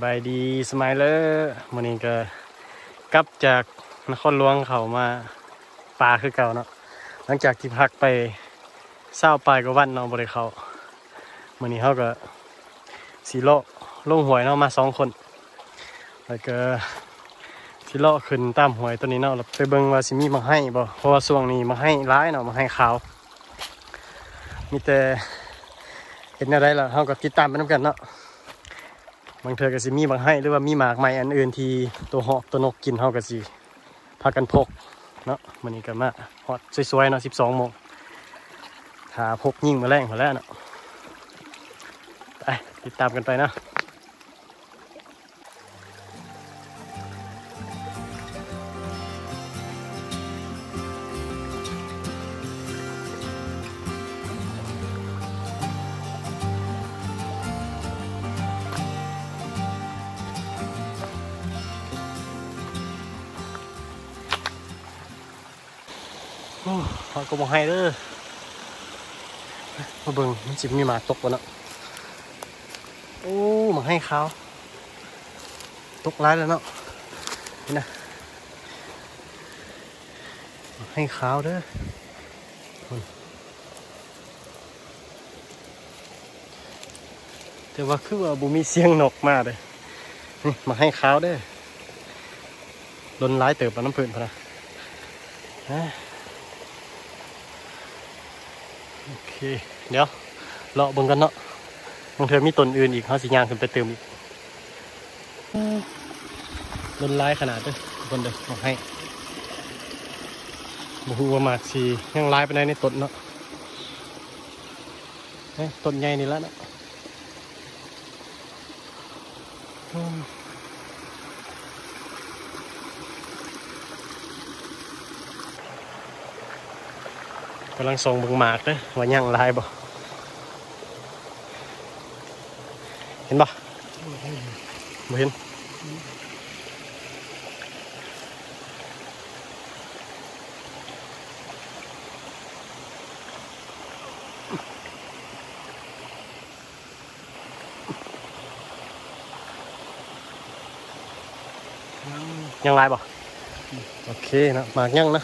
สบายดีสมัยเลยวันนี้ก็กลับจากนครหลวงเขามาป่าคือเก่าเนาะหลังจากที่พักไปเศร้าไปก็วันเนาะบริเขาวันนี้เขาก็สีโลลงหวยเนาะมาสองคนแล้วก็สีโลขึ้นตามหวยตัวนี้เนาะไปเบิ่งว่าสิมีมาให้บ่เพราะว่าช่วงนี้มาให้ร้ายเนาะมาให้ขาว มีแต่เห็นอะไรล่ะเขาก็ติดตามไปน้ำกันเนาะ บางเธอก็สิมีบางให้หรือว่ามีหมากไม้อันอื่นที่ตัวหอกตัวนกกินเฮาก็สิพากันพกเนาะมันนี้ก็มาฮอตสวยๆเนาะ12โมงหาพกยิ่งมาแรงมาแล้วเนาะไปติดตามกันไปนะ อ้ฮอดก็บ่ให้เด้อมาเบิ่งมันสิมีหมาตกบ่เนาะโอ้มาให้เขาตกร้ายแล้วเนาะนี่นะมาให้เขาเด้อแต่ว่าคือว่าบ่มีเสียงนกมาเลยนี่มาให้ขาวเด้อลนร้ายเติบแล้วน้ำพื้นพะนะฮะ โอ เค เดี๋ยวเลาะเบิ่งกันเนาะบางเธอมีต้นอื่นอีกเขาสิย่างขึ้นไปเติมอีกต้นร้ายขนาดเด้อคนเด้อบอกให้บ่ฮู้ว่าหมากสียังร้ายไปไหนในต้นเนาะเอ้ยต้นใหญ่นี่แล้วเนาะ กำลังส่งเบิ่งหมากเด้อว่ายังร้ายบ่เห็นบ่บ่เห็นยังไรบ่โอเคนะหมากยังนะ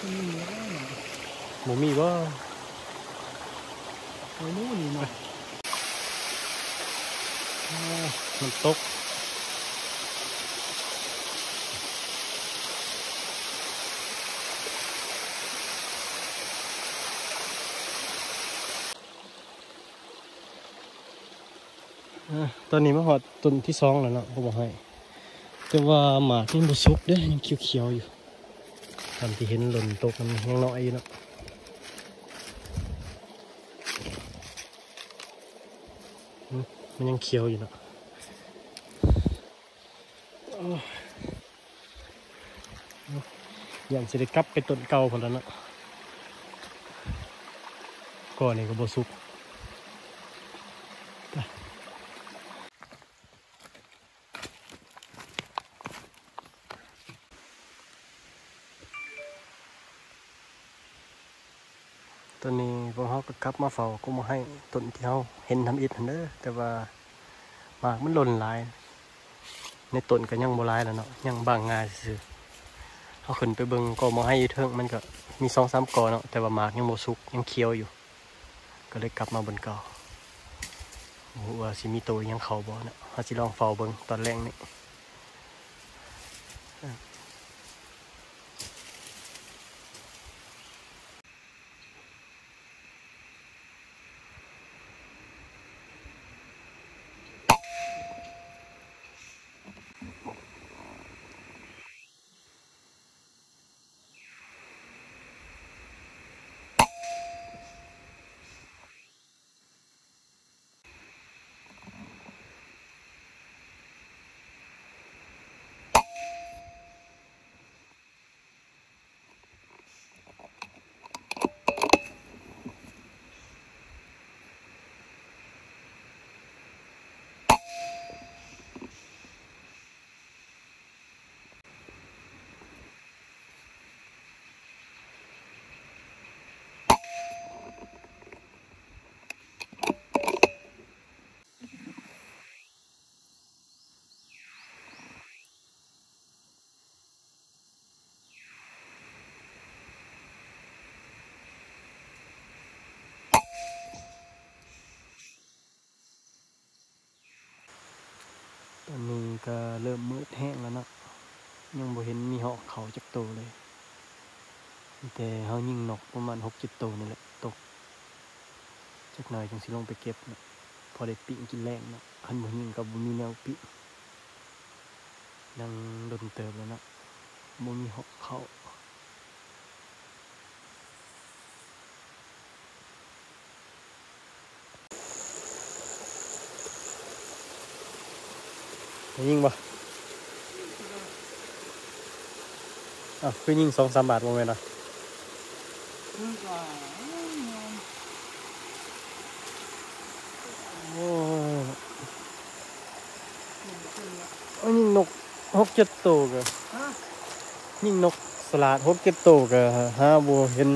หมูมีบ่โอ้ยนู่นนี่มาอ้าวมันตกอะตอนนี้มาหอดต้นที่สองแล้วเนาะเขาบอกให้ แต่ว่าหมากนี่บ่สุกเด้อยังเขียวๆอยู่ ตามที่เห็นหล่นตกมันยังน้อยอยู่เนาะมันยังเขียวอยู่เนาะอยอย่างสิได้กลับไปต้นเก่าพอแล้วเนาะก่อนนี่ก็บ่สุก ตอนนี้พวกเขาก็กลับมาเฝ้าก็มาให้ต้นที่เขาเห็นทำอิฐหั้นเด้อแต่ว่าหมากมันหล่นหลาย ในต้นก็ยังโบรายแล้วเนาะยังบางงาซื่อเขาขึ้นไปเบิ่งก็มาให้เทิงมันก็มีสองสามกอเนาะแต่ว่าหมากยังโมสุกยังเคี้ยวอยู่ ก็เลยกลับมาบนเก่าโอ้โหว่าสิมีตัวยังเขาบ่เนาะเขาสิลองเฝ้าเบิ่งตอนแรกนี่ เก็เริ่ มมืดแห้งแล้วนะยังบ่เห็นมีหอกเขาจักโตเลย แต่เฮายิงนกประมาณหกจ็ดตัวนี่แหละตกจักหน่อยจังสิลงไปเก็บนะพอได้ปิ้งกินแรงนะคันบ่ยิงก็บ่มีแนวปิ้งนั่งดนเติบแล้วนะบ่มีหอกเขาได้ยิงบ่ อ้าวคือยิงสองสามบาทบ่แม่นอะคือว่าโอ้เอายิงนกหกเจ็ดตัวก็ฮะยิงนกสลาดหกเจ็ดตัวก็หาบ่เห็น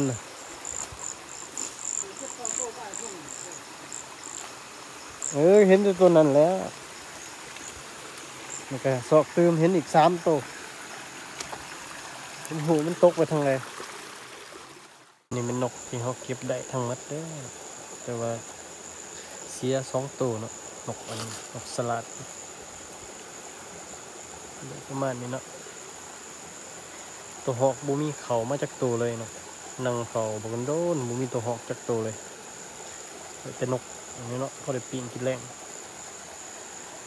เออเห็นตัวนั้นแล้วมันก็ซอกตืมเห็นอีกสามตัว ผมหูมันตกไปทางไหนนี่เป็นนกที่เขาเก็บได้ทั้งหมดเด้อแต่ว่าเสียสองตัวเนาะนกอันนกสลัดประมาณนี้เนาะตัวหอกบูมีเขามาจากตัวเลยเนาะนังเขาบกันโดนบูมีตัวหอกจากตัวเลยแต่นกอันนี้เนาะก็ได้ปีนกินแรง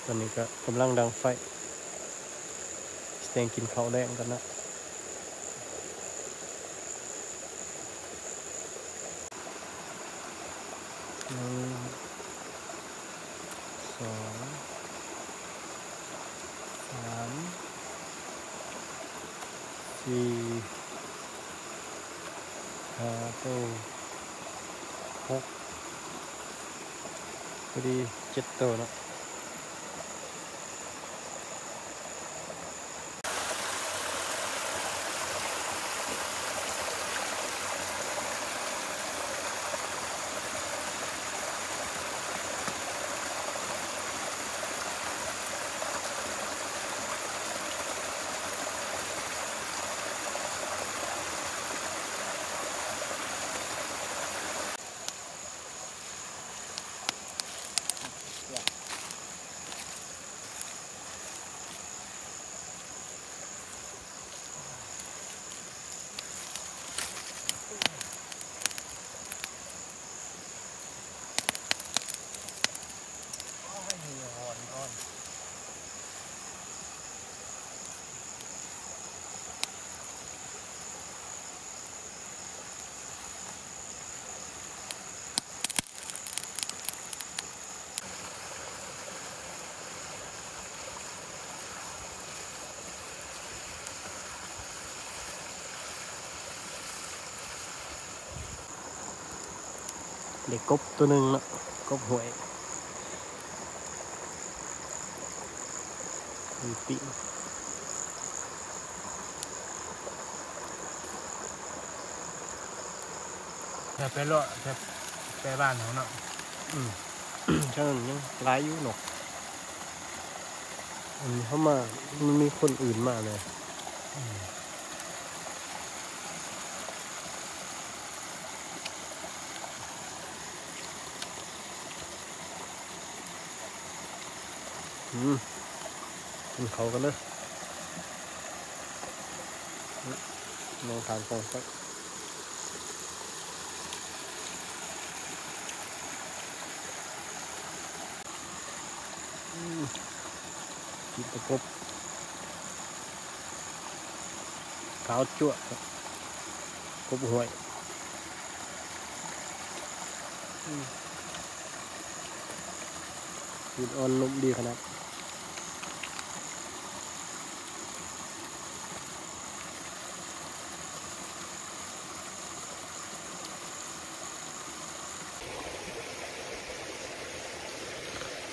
ตอนนี้ก็กำลังดังไฟแสดงกินเขาแรงกันนะ หนึ่งสองสามสี่ห้าตัวหกพอดีเจ็ดตัวแล้ว ด็กกบตัวหนึ่งเนาะกบหวยมีปีกแถบไปเลาะแถบไปบ้านเขาเนาะช่างยังร้ายอยู่หนกอันนี้เขามามันมีคนอื่นมาเลย กินเขากันเลยลองทานก่อนสักอืมกินตะกบขาวจั่วะครับกบหวยอืมกินอ่อนนุ่มดีขนาด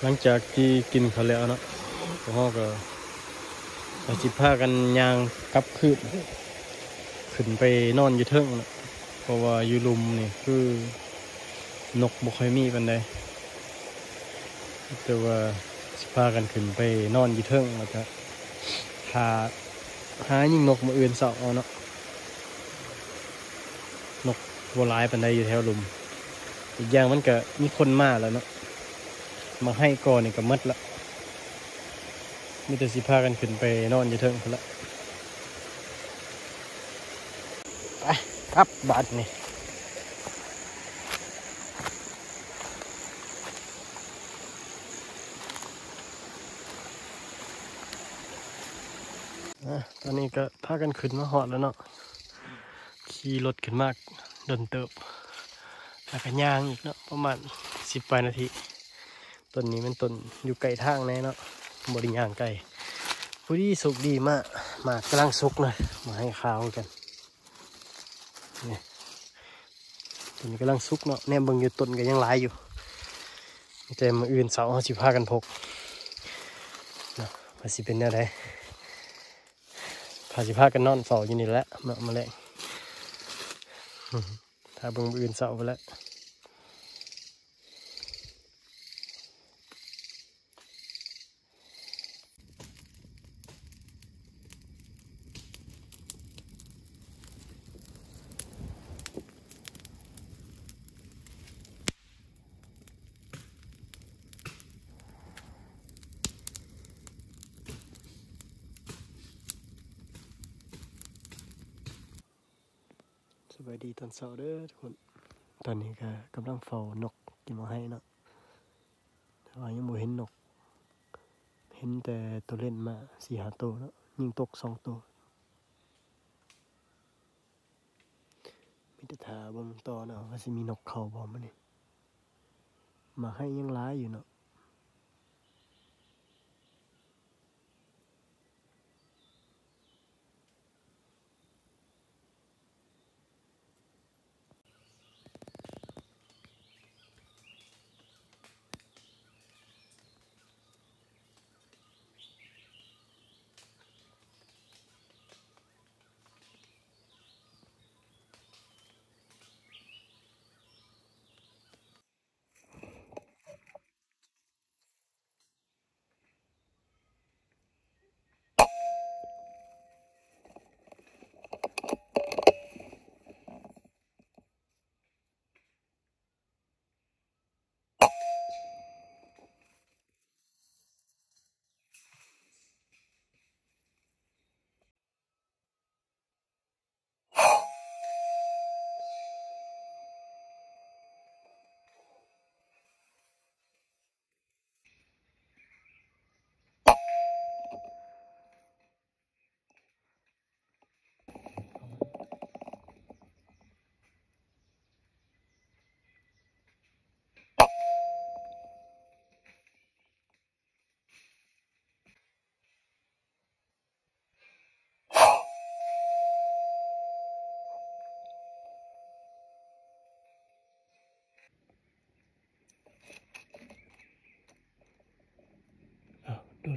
หลังจากที่กินเขาแล้วเนาะพวกเราก็อาสิพากันยางกลับคืนขึ้นไปนอนอยู่เทิงเนาะเพราะว่าอยู่ลุมนี่คือนกบ่ค่อยมีปันใดแต่ว่าสิพากันขึ้นไปนอนอยู่เทิงแล้วก็หาหายิงนกมาอื่นเสาเอาเนาะนกบัวลายปันใดอยู่แถวลุมอีกอย่างมันก็มีคนมาแล้วเนาะ มาให้ก่อนนี่ก็มัดละมีแต่สิพากันขึ้นไปนอนอยู่เทิงคนละไปครับบาดนี่ตอนนี้ก็พากันขึ้นมาหอดแล้วเนาะขี่รถขึ้นมากเดินเติบแล้วก็ย่างอีกเนาะประมาณสิบปลายนาที ต้นนี้มันต้นอยู่ไกลทางแน่เนาะบริยางไกลผู้ที่สุกดีมากหมากกำลังสุกเลยมาให้ข้าวกันนี่ต้นนี้กำลังสุกเนาะแนมเบิ่งอยู่ต้นก็ยังหลายอยู่แต่มาอื่นเสาร์เขาสิพากันพกเนาะว่าสิเป็นแนวใดพาสิพากันนอนเฝ้าอยู่นี่แหละเนาะมาแล้งถ้าเบิ่งอื่นเสาไปแล้ว บายดีตอนเช้าเด้อทุกคน ตอนนี้ก็กำลังเฝ้านกกินมาให้เนาะแต่ว่ายังบ่เห็นนก เห็นแต่ตัวเล่นมาสี่หาตัวเนาะยิงตกสองตัวมีแต่ถาบงต่อเนาะว่าสิมีนกเขาบ่มื้อนี้มาให้ยังหลายอยู่เนาะ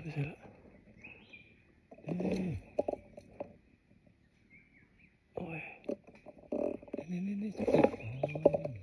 อ้าวโดดไปเสร็จแล้วเอ้ยโอ้ย นี่นี่นี่จะเก็บอ๋อ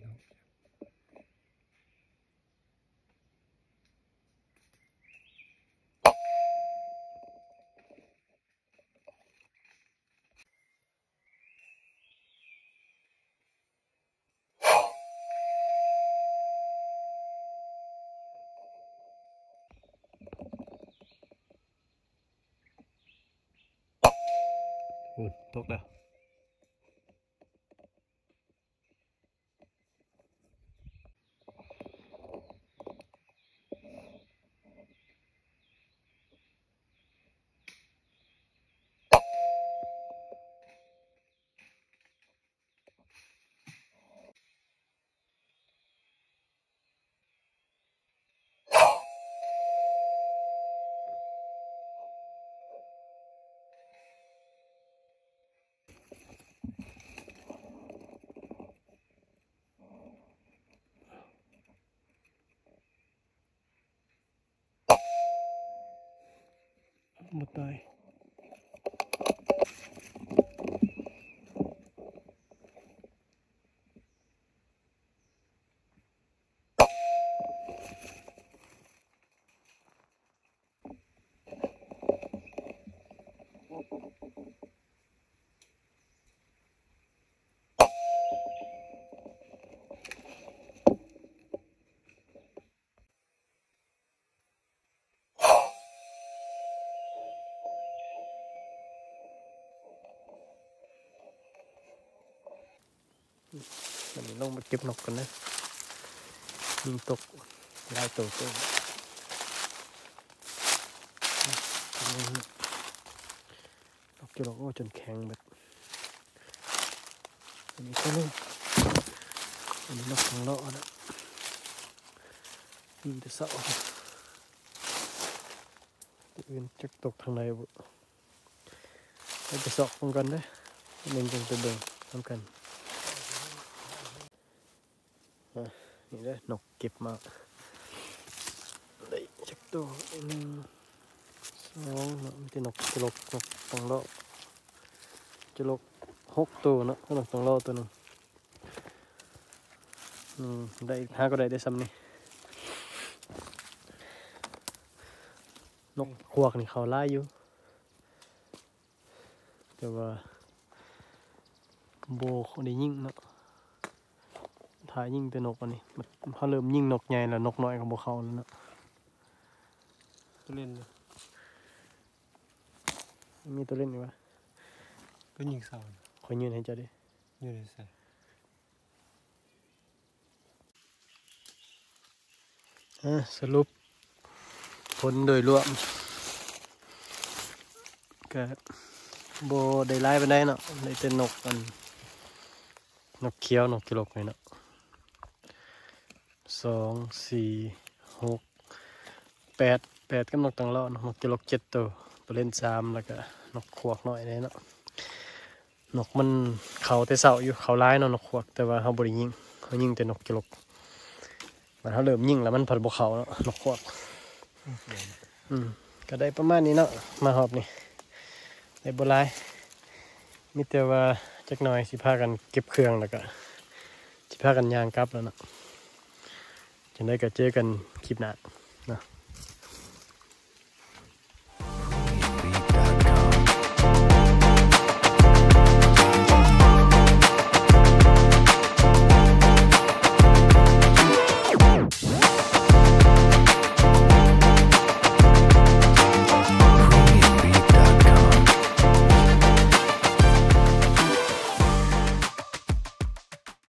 อุ่นต กแล้วหมดตายมันนี้ลงมาเก็บนกกันนะมีตกลายตัวตัวนกจะลอกโอ้จนแข็งแบบอันนี้ก็เลยอันนี้นกของเลาะนะมีแต่เสาตัวอื่นจะตกทางไหนบุเราจะสอบกันกันเด้อเล่นจังไปเบิ่งทำกั นนี่เลยนกเก็บมาได้จักตัวหนึ่งสองเนาะมีแต่นกจะลกนกตังโลาะจะลกหกตัวเนาะนกตังโลาะตัวหนึงอืมได้หาก็ได้ได้ซ้ำนี่นกขวกนี่เขาไล่อยู่แต่ว่าโบเขาได้ยิงเนาะ ถ่ายยิงแต่นกอันนี้มันเขาเริ่มยิงนกใหญ่แล้วนกน้อยก็บ่เข้าแล้วเนาะตัวเล่นเลยมีตัวเล่นอยู่วะก็ยิงเสาขอยืนให้เจ้าดิอยู่ในใส่อะสรุปผลโดยรวมก็บ่ได้ไล่ไปได้เนาะได้แต่นกอันนกเขียวนกกิโลกนี่เนาะ สองสี่หกแปดแปดกับนกตังเลาะนกกิโลกเจ็ดตัวตัวเล่นสามแล้วก็นกขวกหน้อยเลยเนาะนกมันเขาแต่เสาอยู่เขาร้ายเนาะนกขวกแต่ว่าเขาบริยิงเขายิงแต่นกกิลกมันเขาเริ่มยิงแล้วมันผัดบเขาเนาะนกขวกอืมก็ได้ประมาณนี้เนาะมาหอบนี่ได้บหลายมีแต่ว่าจักหน่อยสิพากันเก็บเครื่องแล้วก็สิพากันยางกลับแล้วเนาะ จังได้ก็เจอกันคลิปหน้า